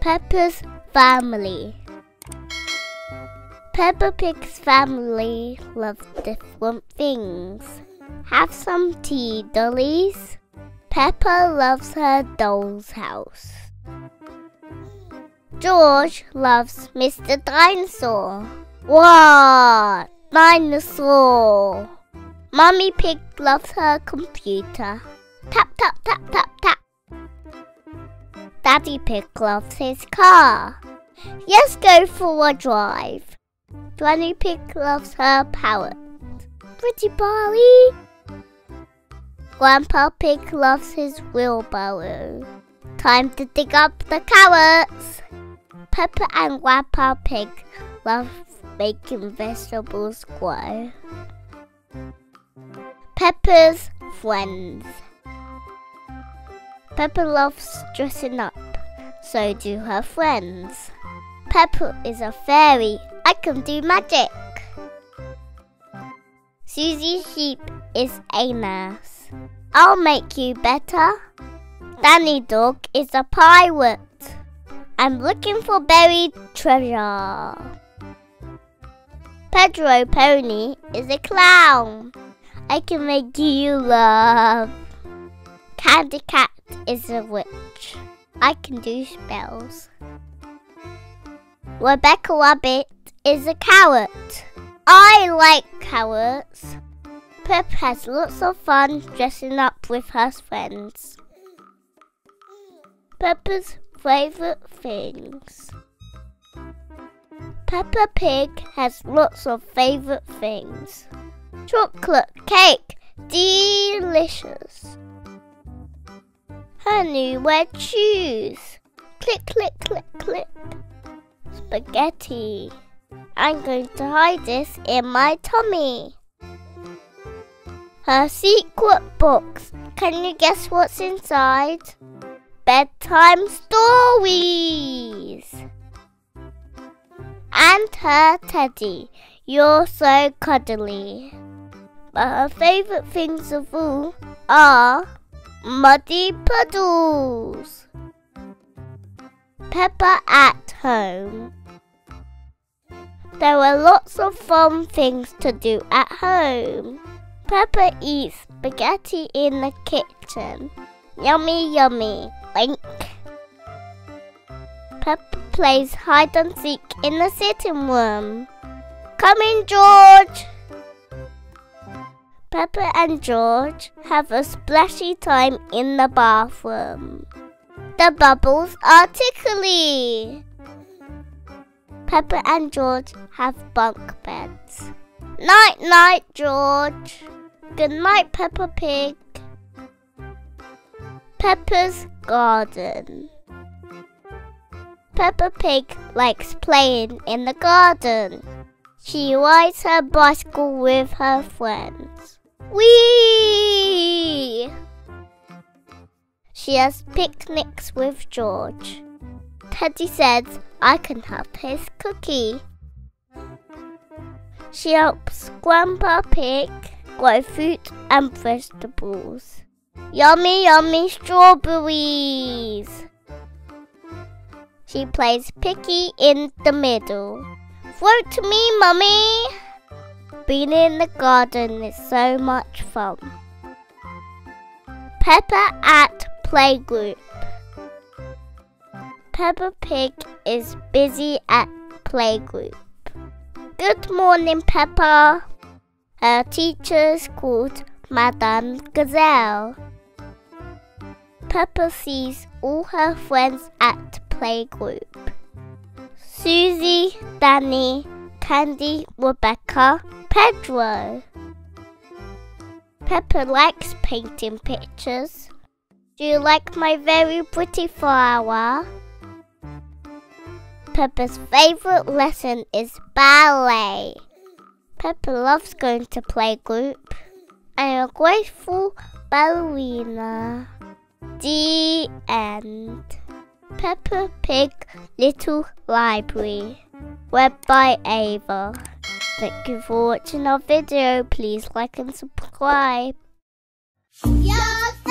Peppa's family. Peppa Pig's family loves different things. Have some tea, dollies. Peppa loves her doll's house. George loves Mr. Dinosaur. What? Dinosaur! Mummy Pig loves her computer. Tap, tap, tap, tap, tap. Daddy Pig loves his car. Let's go for a drive. Granny Pig loves her parrot. Pretty Polly. Grandpa Pig loves his wheelbarrow. Time to dig up the carrots. Peppa and Grandpa Pig love making vegetables grow. Peppa's friends. Peppa loves dressing up, so do her friends. Peppa is a fairy. I can do magic. Susie Sheep is a nurse. I'll make you better. Danny Dog is a pirate. I'm looking for buried treasure. Pedro Pony is a clown. I can make you laugh. Candy Cat is a witch. I can do spells. Rebecca Rabbit is a carrot. I like carrots. Pip has lots of fun dressing up with her friends. Peppa's favourite things. Peppa Pig has lots of favourite things. Chocolate cake, delicious. Her new red shoes. Click, click, click, click. Spaghetti. I'm going to hide this in my tummy. Her secret box. Can you guess what's inside? Bedtime stories. And her teddy. You're so cuddly. But her favourite things of all are muddy puddles. Peppa at home. There are lots of fun things to do at home. Peppa eats spaghetti in the kitchen. Yummy, yummy. Wink. Peppa plays hide and seek in the sitting room. Come in, George. Peppa and George have a splashy time in the bathroom. The bubbles are tickly. Peppa and George have bunk beds. Night, night, George. Good night, Peppa Pig. Peppa's garden. Peppa Pig likes playing in the garden. She rides her bicycle with her friends. Whee! She has picnics with George. Teddy says I can have his cookie. She helps Grandpa Pig grow fruit and vegetables. Yummy, yummy strawberries. She plays piggy in the middle. To me, Mummy. Being in the garden is so much fun. Peppa at playgroup. Peppa Pig is busy at playgroup. Good morning, Peppa. Her teacher is called Madame Gazelle. Peppa sees all her friends at playgroup. Susie, Danny, Candy, Rebecca, Pedro. Peppa likes painting pictures. Do you like my very pretty flower? Peppa's favorite lesson is ballet. Peppa loves going to playgroup. I am a grateful ballerina. The end. Peppa Pig Little Library. Read by Ava. Thank you for watching our video. Please like and subscribe. Yes.